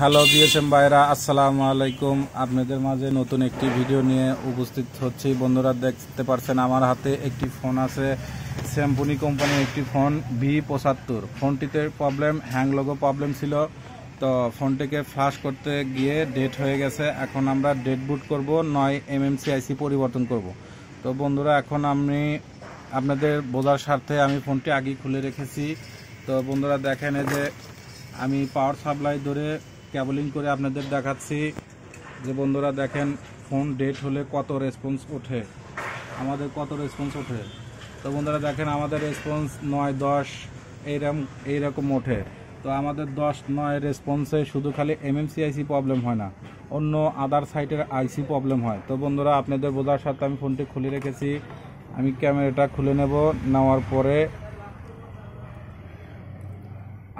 Hello BSM ভাইরা, আসসালামু আলাইকুম। আপনাদের মাঝে নতুন একটি ভিডিও নিয়ে উপস্থিত হচ্ছি। বন্ধুরা দেখতে পারছেন আমার হাতে একটি ফোন আছে। স্যামপুনি কোম্পানির একটি ফোন, ভি পঁচাত্তর। ফোনটিতে প্রবলেম হ্যাং লোগো প্রবলেম ছিল। তো ফোনটিকে ফ্লাশ করতে গিয়ে ডেট হয়ে গেছে। এখন আমরা ডেট বুট করব, নয় এমএমসিআইসি পরিবর্তন করব। তো বন্ধুরা, এখন আমি আপনাদের বোঝার স্বার্থে আমি ফোনটি আগেই খুলে রেখেছি। তো বন্ধুরা, দেখেন যে আমি পাওয়ার সাপ্লাই ধরে ক্যাবলিং করে আপনাদের দেখাচ্ছি যে বন্ধুরা দেখেন, ফোন ডেট হলে কত রেসপন্স ওঠে। আমাদের কত রেসপন্স ওঠে? তো বন্ধুরা দেখেন, আমাদের রেসপন্স নয়, দশ এইরকম এইরকম ওঠে। তো আমাদের দশ, নয় রেসপন্সে শুধু খালি এমএমসিআইসি প্রবলেম হয় না, অন্য আদার সাইটের আইসি প্রবলেম হয়। তো বন্ধুরা, আপনাদের বোঝার সাথে আমি ফোনটি খুলে রেখেছি। আমি ক্যামেরাটা খুলে নেব, নেওয়ার পরে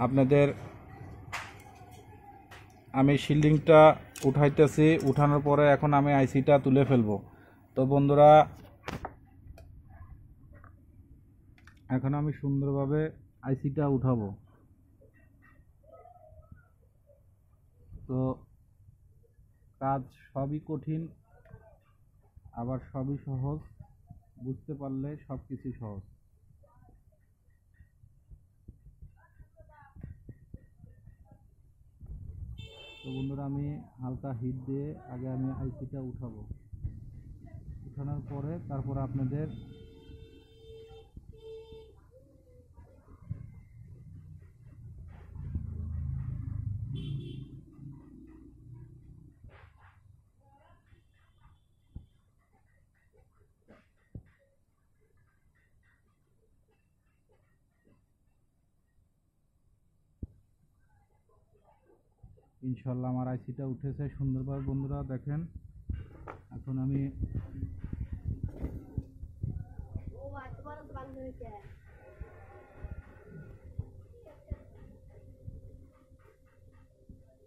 আপনাদের আমি শিল্ডিংটা উঠাইতেছি, উঠানোর পরে এখন আমি আইসিটা তুলে ফেলব। তো বন্ধুরা, এখন আমি সুন্দরভাবে আইসিটা উঠাবো। তো কাজ সবই কঠিন, আবার সবই সহজ, বুঝতে পারলে সব কিছু সহজ। তো বন্ধুরা আমি হালকা হিট দিয়ে আগে আমি আইসিটা উঠাবো। উঠানোর পরে তারপর আপনাদের ইনশাল্লাহ আমার আইসিটা উঠেছে। সুন্দরভাবে বন্ধুরা দেখেন, এখন আমি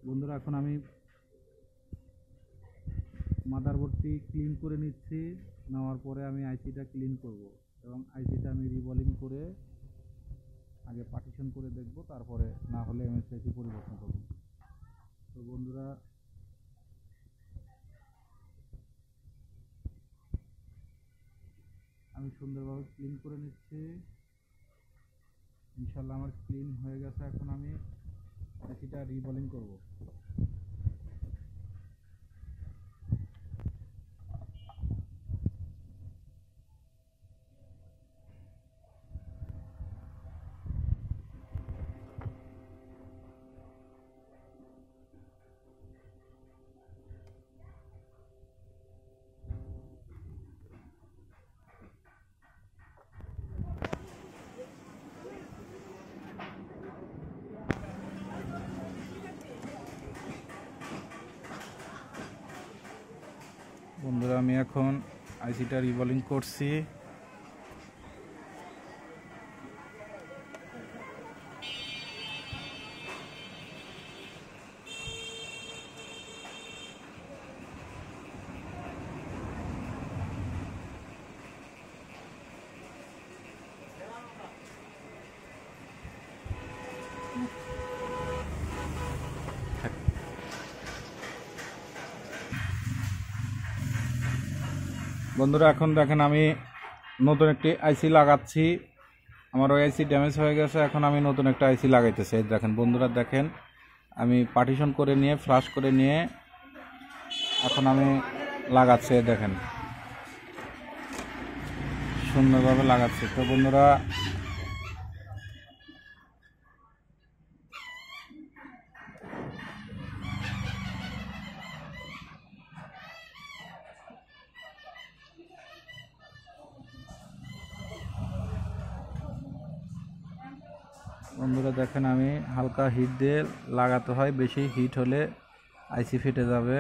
বন্ধুরা, এখন আমি মাদারবোর্ডটি ক্লিন করে নিচ্ছি। নেওয়ার পরে আমি আইসিটা ক্লিন করব এবং আইসিটা আমি রিবলিং করে আগে পার্টিশন করে দেখব, তারপরে না হলে আমি এমএসআইসি পরিবর্তন করব। তো বন্ধুরা, আমি সুন্দরভাবে ক্লিন করে নিচ্ছি। ইনশাল্লাহ আমার ক্লিন হয়ে গেছে এখন আমি এসিটা রিবলিং করব বন্ধুরা আমি এখন আইসিটা রিভলিং করছি। বন্ধুরা, এখন দেখেন আমি নতুন একটি আইসি লাগাচ্ছি। আমার ওই আইসি ড্যামেজ হয়ে গেছে, এখন আমি নতুন একটা আইসি লাগাইতেছি। এই দেখেন, বন্ধুরা দেখেন, আমি পার্টিশন করে নিয়ে ফ্লাশ করে নিয়ে এখন আমি লাগাচ্ছি দেখেন। সুন্দরভাবে লাগাচ্ছি। তো বন্ধুরা বন্ধুরা দেখেন আমি হালকা হিট দিয়ে লাগাতে হয়। বেশি হিট হলে আইসি ফেটে যাবে।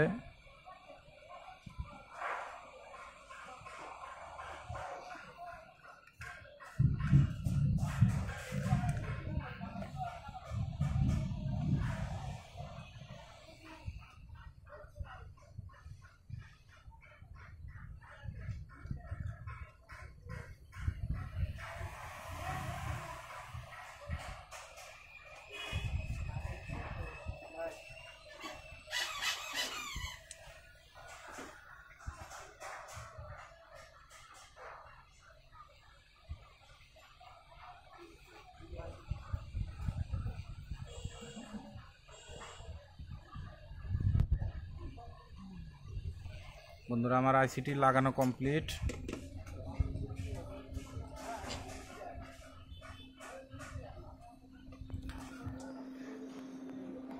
বন্ধুরা, আমার আইসিটি লাগানো কমপ্লিট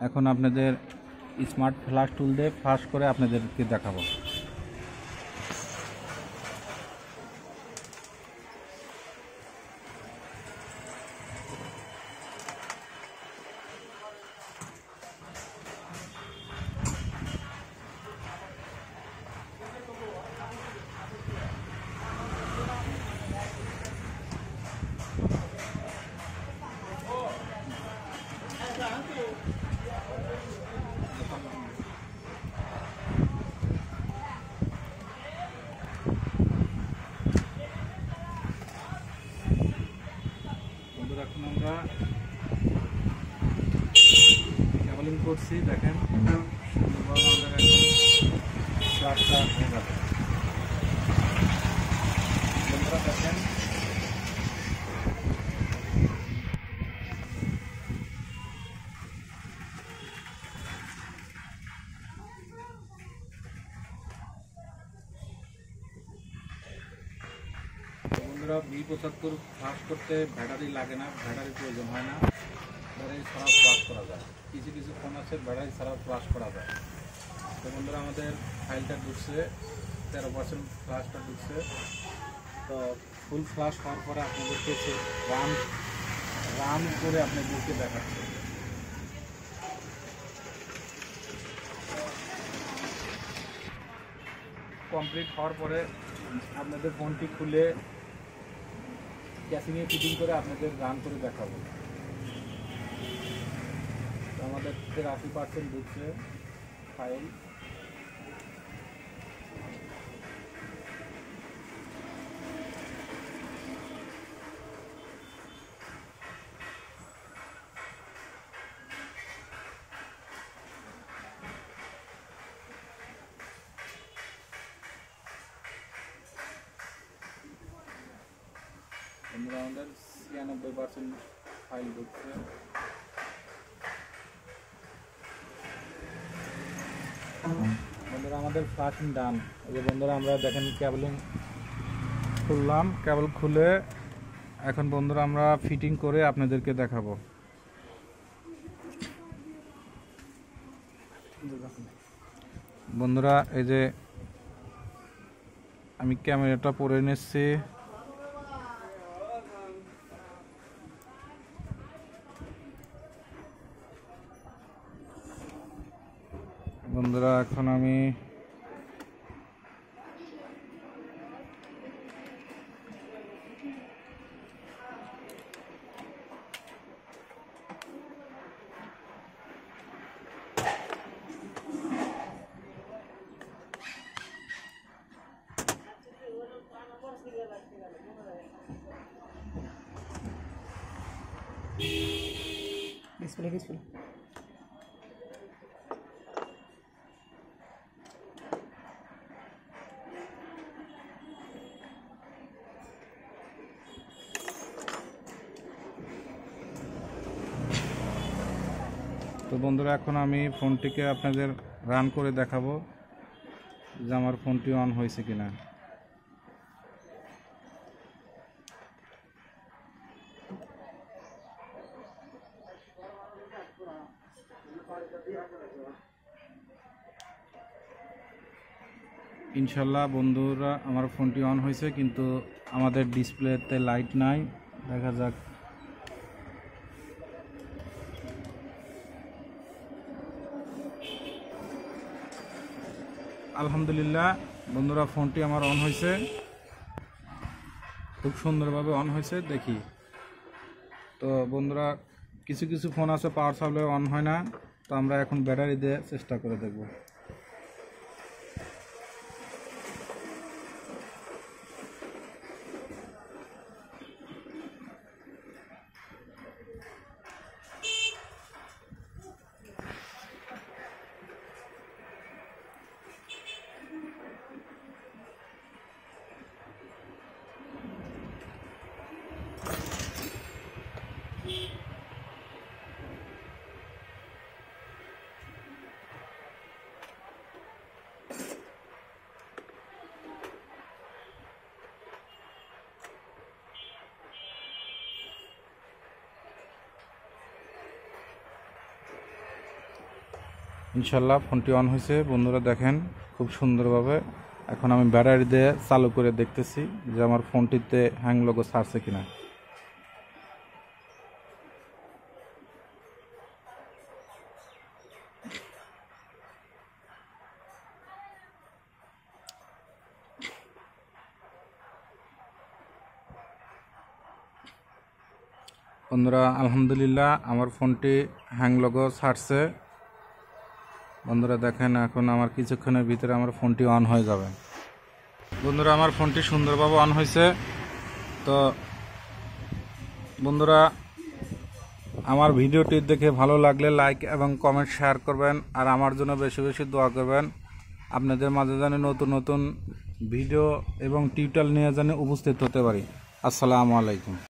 এখন আপনাদের স্মার্ট ফ্লাশ টুল দিয়ে ফ্লাশ করে আপনাদেরকে দেখাবো বন্ধুরা এখন আমরা করছি দেখেন। বন্ধুরা বি পঁচাত্তর ফ্লাশ করতে ব্যাটারি লাগে না ব্যাটারি প্রয়োজন হয় না। ব্যাটারি ছাড়া ফ্লাশ করা যায়। কিছু কিছু ফোন আছে ব্যাটারি ছাড়া ফ্লাশ করা যায়। তো বন্ধুরা, আমাদের ফাইলটা ঢুকছে, তেরো পার্সেন্ট ফ্লাশটা ঢুকছে। তো ফুল ফ্লাশ হওয়ার পরে আপনাদেরকে রান রান করে আপনাদেরকে দেখাচ্ছে। কমপ্লিট হওয়ার পরে আপনাদের ফোনটি খুলে ক্যাসিংয়ে ফিটিং করে আপনাদের রান করে দেখাবো। আমাদের আশি পার্সেন্ট দিচ্ছে ফাইল আমাদের ছিয়ানব্বই পার্সেন্ট ফাইল ঢুকছে বন্ধুরা, আমাদের ফ্লাশিং ডান এই যে বন্ধুরা, আমরা দেখেন ক্যাবলিং খুললাম। কেবল খুলে এখন বন্ধুরা, আমরা ফিটিং করে আপনাদেরকে দেখাবো। বন্ধুরা, এই যে আমি ক্যামেরাটা পরে নিচ্ছি। বন্ধুরা এখন আমি ডিসপ্লে তো বন্ধুরা, এখন আমি ফোনটিকে আপনাদের রান করে দেখাবো যে আমার ফোনটি অন হয়েছে কিনা। ইনশাল্লাহ বন্ধুরা, আমার ফোনটি অন হয়েছে, কিন্তু আমাদের ডিসপ্লেতে লাইট নাই। দেখা যাক। আলহামদুলিল্লাহ। বন্ধুরা, ফোনটি আমার অন হয়েছে। খুব সুন্দরভাবে অন হয়েছে, দেখি। তো বন্ধুরা, কিছু কিছু ফোন আছে, পাওয়ার সাপ্লাই অন হয় না। তো আমরা এখন ব্যাটারি দিয়ে চেষ্টা করে দেখব। ইনশাল্লাহ ফোনটি অন হয়েছে। বন্ধুরা দেখেন, খুব সুন্দরভাবে এখন আমি ব্যাটারি দিয়ে চালু করে দেখতেছি যে আমার ফোনটিতে হ্যাং লোগো ছাড়ছে কিনা। বন্ধুরা, আলহামদুলিল্লাহ আমার ফোনটি হ্যাং লোগো ছাড়ছে। বন্ধুরা দেখেন, এখন আমার কিছুক্ষণের ভিতরে আমার ফোনটি অন হয়ে যাবে। বন্ধুরা, আমার ফোনটি সুন্দরভাবে অন হয়েছে। তো, বন্ধুরা, আমার ভিডিওটি দেখে ভালো লাগলে লাইক এবং কমেন্ট শেয়ার করবেন আর আমার জন্য বেশি বেশি দোয়া করবেন। আপনাদের মাঝে জানি নতুন নতুন ভিডিও এবং টিউটাল নিয়ে জানি উপস্থিত হতে পারি। আসসালামু আলাইকুম।